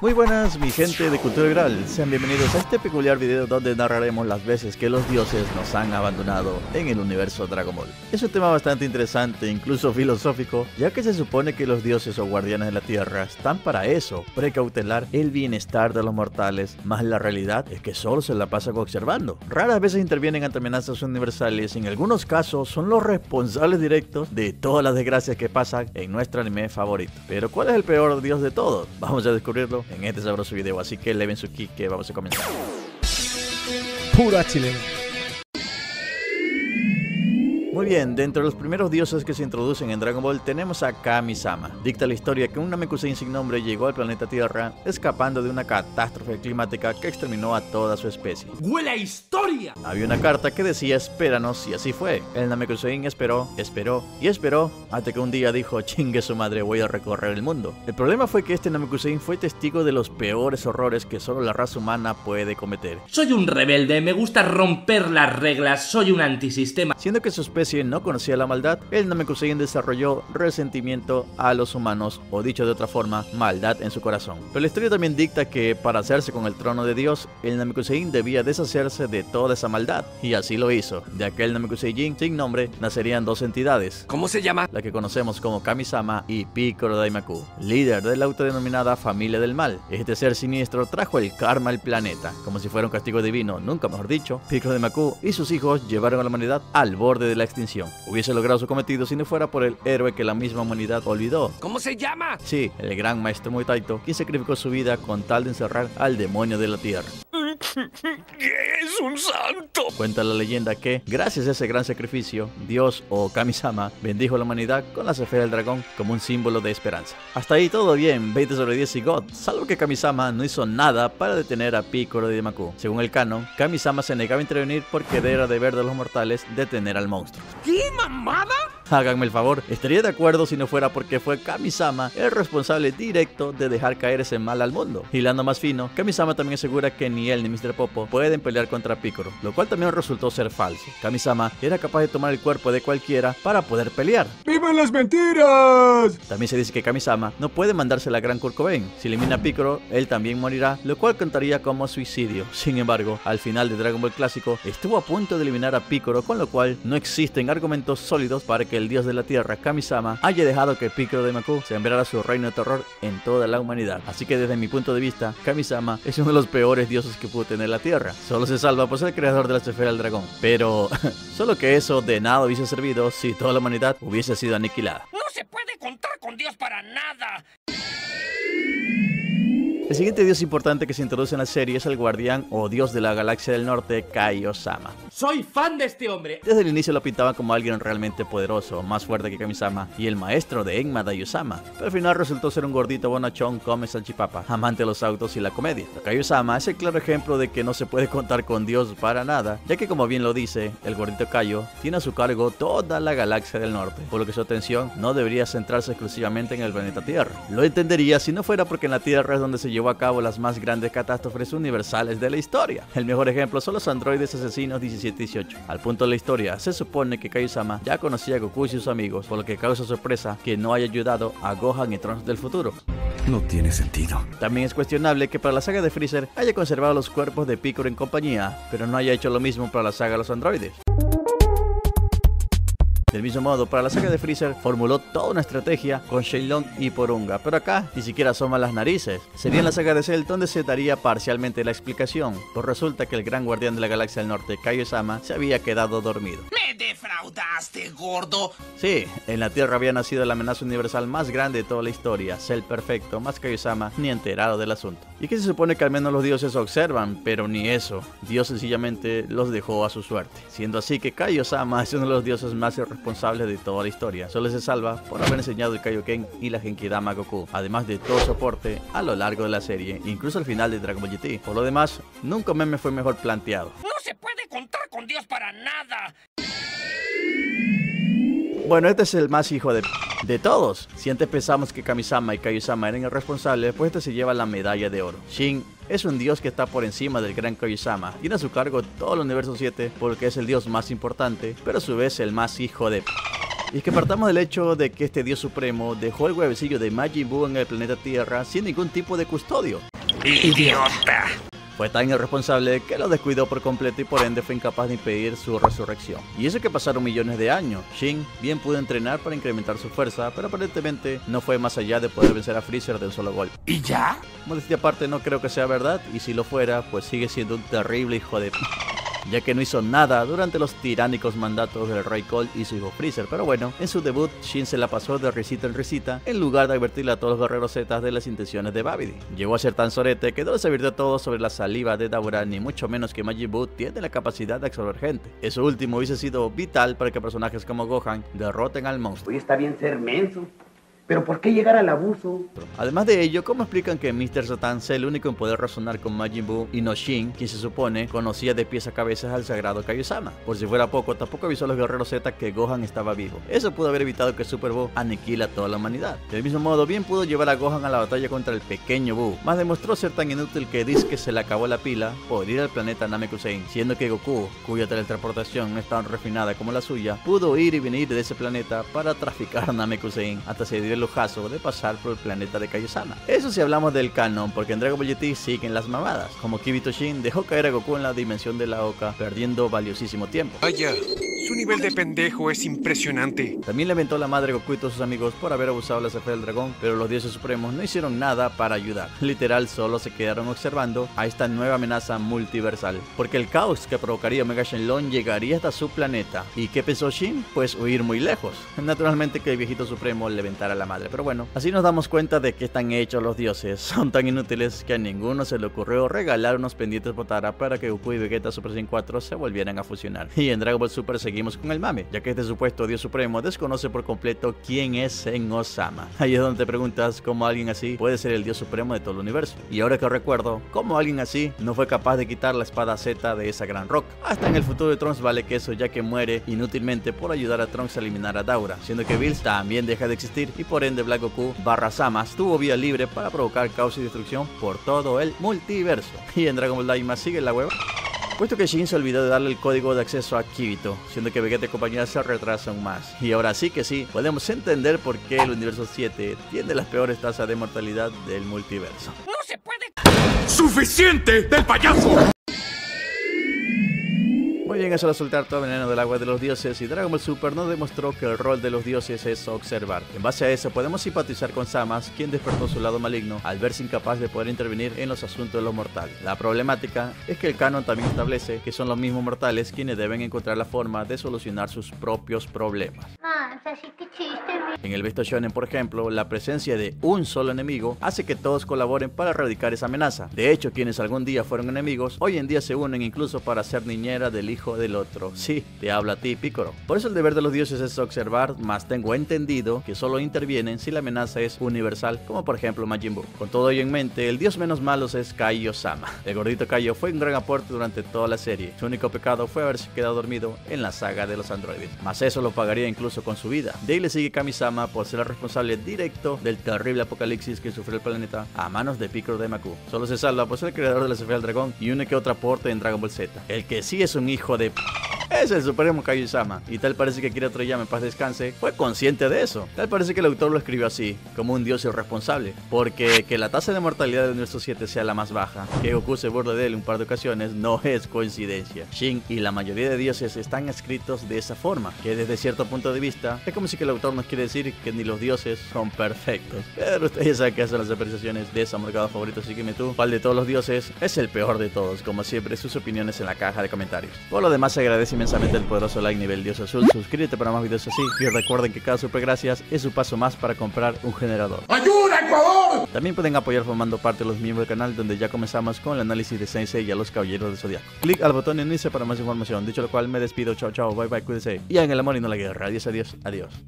Muy buenas mi gente de Cultura Gral, sean bienvenidos a este peculiar video donde narraremos las veces que los dioses nos han abandonado en el universo Dragon Ball. Es un tema bastante interesante, incluso filosófico, ya que se supone que los dioses o guardianes de la tierra están para eso, precautelar el bienestar de los mortales, más la realidad es que solo se la pasan observando. Raras veces intervienen ante amenazas universales y en algunos casos son los responsables directos de todas las desgracias que pasan en nuestro anime favorito. Pero ¿cuál es el peor dios de todos? Vamos a descubrirlo en este sabroso video, así que leven su kick que vamos a comenzar. Pura chilena. Muy bien, dentro de los primeros dioses que se introducen en Dragon Ball tenemos a Kami-sama. Dicta la historia que un Namekusein sin nombre llegó al planeta Tierra escapando de una catástrofe climática que exterminó a toda su especie. ¡Huele a historia! Había una carta que decía espéranos y así fue. El Namekusein esperó, esperó y esperó hasta que un día dijo chingue su madre voy a recorrer el mundo. El problema fue que este Namekusein fue testigo de los peores horrores que solo la raza humana puede cometer. Soy un rebelde, me gusta romper las reglas, soy un antisistema. Siendo que su especie no conocía la maldad, el Namekusein desarrolló resentimiento a los humanos, o dicho de otra forma, maldad en su corazón. Pero la historia también dicta que para hacerse con el trono de Dios, el Namekusein debía deshacerse de toda esa maldad, y así lo hizo. De aquel Namekusein sin nombre nacerían dos entidades. ¿Cómo se llama? La que conocemos como Kamisama y Piccolo Daimaku, líder de la autodenominada familia del mal. Este ser siniestro trajo el karma al planeta, como si fuera un castigo divino, nunca mejor dicho. Piccolo Daimaku y sus hijos llevaron a la humanidad al borde de la extinción Hubiese logrado su cometido si no fuera por el héroe que la misma humanidad olvidó. ¿Cómo se llama? Sí, el gran maestro Muitaito, quien sacrificó su vida con tal de encerrar al demonio de la tierra. ¡Es un santo! Cuenta la leyenda que, gracias a ese gran sacrificio, Dios o Kamisama bendijo a la humanidad con la esfera del dragón como un símbolo de esperanza. Hasta ahí todo bien, 20 sobre 10 y God, salvo que Kamisama no hizo nada para detener a Piccolo de Maku. Según el canon, Kamisama se negaba a intervenir porque era deber de los mortales detener al monstruo. ¿Qué mamada? Háganme el favor, estaría de acuerdo si no fuera porque fue Kamisama el responsable directo de dejar caer ese mal al mundo. Hilando más fino, Kamisama también asegura que ni él ni Mr. Popo pueden pelear contra Piccolo, lo cual también resultó ser falso. Kamisama era capaz de tomar el cuerpo de cualquiera para poder pelear. ¡Vivan las mentiras! También se dice que Kamisama no puede mandarse la gran Kurt Cobain. Si elimina a Piccolo, él también morirá, lo cual contaría como suicidio. Sin embargo, al final de Dragon Ball clásico, estuvo a punto de eliminar a Piccolo, con lo cual no existen argumentos sólidos para que el dios de la tierra, Kamisama, haya dejado que Piccolo de Maku sembrara su reino de terror en toda la humanidad. Así que desde mi punto de vista, Kamisama es uno de los peores dioses que pudo tener la tierra. Solo se salva por ser el creador de la esfera del dragón. Pero solo que eso de nada hubiese servido si toda la humanidad hubiese sido aniquilada. No se puede contar con Dios para nada. El siguiente dios importante que se introduce en la serie es el guardián o dios de la galaxia del norte, Kaiosama. Soy fan de este hombre. Desde el inicio lo pintaban como alguien realmente poderoso, más fuerte que Kamisama y el maestro de Enma Dayosama, pero al final resultó ser un gordito bonachón come salchipapa, amante de los autos y la comedia. Kaiosama es el claro ejemplo de que no se puede contar con Dios para nada, ya que como bien lo dice, el gordito Kaio tiene a su cargo toda la galaxia del norte, por lo que su atención no debería centrarse exclusivamente en el planeta Tierra. Lo entendería si no fuera porque en la Tierra es donde se llevó a cabo las más grandes catástrofes universales de la historia. El mejor ejemplo son los androides asesinos 17-18. Al punto de la historia, se supone que Kaiosama ya conocía a Goku y sus amigos, por lo que causa sorpresa que no haya ayudado a Gohan y Trunks del futuro. No tiene sentido. También es cuestionable que para la saga de Freezer haya conservado los cuerpos de Piccolo en compañía, pero no haya hecho lo mismo para la saga de los androides. Del mismo modo, para la saga de Freezer formuló toda una estrategia con Shenlong y Porunga, pero acá ni siquiera asoman las narices. Sería en la saga de Cell donde se daría parcialmente la explicación, pues resulta que el gran guardián de la galaxia del norte, Kaiosama, se había quedado dormido. ¡Me defraudaste, gordo! Sí, en la Tierra había nacido la amenaza universal más grande de toda la historia, Cell perfecto, más Kaiosama ni enterado del asunto. Y que se supone que al menos los dioses observan, pero ni eso. Dios sencillamente los dejó a su suerte. Siendo así que Kaiosama es uno de los dioses más responsable de toda la historia. Solo se salva por haber enseñado el Kaioken y la Genkidama a Goku, además de todo soporte a lo largo de la serie, incluso al final de Dragon Ball GT. Por lo demás, nunca un meme fue mejor planteado. No se puede contar con Dios para nada. Bueno, este es el más hijo de de todos. Si antes pensamos que Kamisama y Kaiosama eran irresponsables, pues este se lleva la medalla de oro. Shin es un dios que está por encima del gran Kaiosama. Tiene a su cargo todo el universo 7 porque es el dios más importante, pero a su vez el más hijo de... Y es que partamos del hecho de que este dios supremo dejó el huevecillo de Majin Buu en el planeta Tierra sin ningún tipo de custodio. ¡Idiota! Fue tan irresponsable que lo descuidó por completo y por ende fue incapaz de impedir su resurrección. Y eso que pasaron millones de años. Shin bien pudo entrenar para incrementar su fuerza, pero aparentemente no fue más allá de poder vencer a Freezer de un solo golpe. ¿Y ya? Modestia aparte no creo que sea verdad, y si lo fuera, pues sigue siendo un terrible hijo de... ya que no hizo nada durante los tiránicos mandatos del Rey Cold y su hijo Freezer. Pero bueno, en su debut, Shin se la pasó de risita en risita en lugar de advertirle a todos los guerreros Z de las intenciones de Babidi. Llegó a ser tan sorete que no les advirtió todo sobre la saliva de Daura, ni mucho menos que Majin tiene la capacidad de absorber gente. Eso último hubiese sido vital para que personajes como Gohan derroten al monstruo. Hoy está bien ser menso. Pero ¿por qué llegar al abuso? Además de ello, ¿cómo explican que Mr. Satan sea el único en poder razonar con Majin Buu y no Shin, quien se supone conocía de pies a cabezas al sagrado Kaiosama? Por si fuera poco, tampoco avisó a los guerreros Z que Gohan estaba vivo. Eso pudo haber evitado que Super Buu aniquila a toda la humanidad. Del mismo modo, bien pudo llevar a Gohan a la batalla contra el pequeño Buu, más demostró ser tan inútil que dice que se le acabó la pila por ir al planeta Namekusein, siendo que Goku, cuya teletransportación no es tan refinada como la suya, pudo ir y venir de ese planeta para traficar a Namekusein hasta se dio lujazo de pasar por el planeta de Kaiosama. Eso si hablamos del canon, porque en Dragon Ball GT siguen las mamadas, como Kibito Shin dejó caer a Goku en la dimensión de la Oca, perdiendo valiosísimo tiempo. Nivel de pendejo es impresionante. También le la madre Goku y todos sus amigos por haber abusado de la esfera del dragón, pero los dioses supremos no hicieron nada para ayudar. Literal, solo se quedaron observando a esta nueva amenaza multiversal, porque el caos que provocaría Omega Shenlong llegaría hasta su planeta. ¿Y qué pensó Shin? Pues huir muy lejos. Naturalmente que el viejito supremo le aventara la madre, pero bueno, así nos damos cuenta de que están hechos los dioses. Son tan inútiles que a ninguno se le ocurrió regalar unos pendientes Potara para que Goku y Vegeta Super Saiyan 4 se volvieran a fusionar. Y en Dragon Ball Super seguimos con el mame, ya que este supuesto dios supremo desconoce por completo quién es Sen Osama. Ahí es donde te preguntas cómo alguien así puede ser el dios supremo de todo el universo. Y ahora que recuerdo, cómo alguien así no fue capaz de quitar la espada Z de esa gran roca. Hasta en el futuro de Trunks vale queso ya que muere inútilmente por ayudar a Trunks a eliminar a Daura, siendo que Bills también deja de existir y por ende Black Goku barra Samas tuvo vía libre para provocar caos y destrucción por todo el multiverso. Y en Dragon Ball Daima sigue la hueva. Puesto que Shin se olvidó de darle el código de acceso a Kibito, siendo que Vegeta y compañía se retrasan más. Y ahora sí que sí, podemos entender por qué el universo 7 tiene las peores tasas de mortalidad del multiverso. ¡Suficiente del payaso! Bien, eso de soltar todo veneno del agua de los dioses y Dragon Ball Super nos demostró que el rol de los dioses es observar. En base a eso podemos simpatizar con Samas, quien despertó su lado maligno al verse incapaz de poder intervenir en los asuntos de los mortales. La problemática es que el canon también establece que son los mismos mortales quienes deben encontrar la forma de solucionar sus propios problemas. En el Besto Shonen, por ejemplo, la presencia de un solo enemigo hace que todos colaboren para erradicar esa amenaza. De hecho, quienes algún día fueron enemigos, hoy en día se unen incluso para ser niñera del hijo del otro. Sí, te habla a ti, Picoro. Por eso el deber de los dioses es observar, más tengo entendido que solo intervienen si la amenaza es universal, como por ejemplo Majin Buu. Con todo ello en mente, el dios menos malos es Kaio-sama. El gordito Kaio fue un gran aporte durante toda la serie. Su único pecado fue haberse quedado dormido en la saga de los androides. Más eso lo pagaría incluso con su vida. De le sigue Kamisama por ser el responsable directo del terrible apocalipsis que sufrió el planeta a manos de Piccolo de Maku. Solo se salva por ser el creador de la esfera del dragón y uno que otro aporte en Dragon Ball Z. El que sí es un hijo de... Es el Supremo Kaiosama, y tal parece que Kira Toriyama en paz descanse fue consciente de eso. Tal parece que el autor lo escribió así, como un dios irresponsable, porque que la tasa de mortalidad del universo 7 sea la más baja, que Goku se burle de él un par de ocasiones, no es coincidencia. Shin y la mayoría de dioses están escritos de esa forma, que desde cierto punto de vista es como si el autor nos quiere decir que ni los dioses son perfectos. Pero ustedes saben que hacen las apreciaciones de ese mercado favorito, así que me tú, cuál de todos los dioses es el peor de todos, como siempre, sus opiniones en la caja de comentarios. Por lo demás, se agradece inmensamente el poderoso like nivel Dios Azul, suscríbete para más videos así, y recuerden que cada super gracias es un paso más para comprar un generador. ¡Ayuda, Ecuador! También pueden apoyar formando parte de los miembros del canal donde ya comenzamos con el análisis de Sensei y a los caballeros del zodiaco. Clic al botón en unirse para más información. Dicho lo cual me despido, chao chao, bye bye, cuídense. Y en el amor y no la guerra. Adiós, adiós, adiós.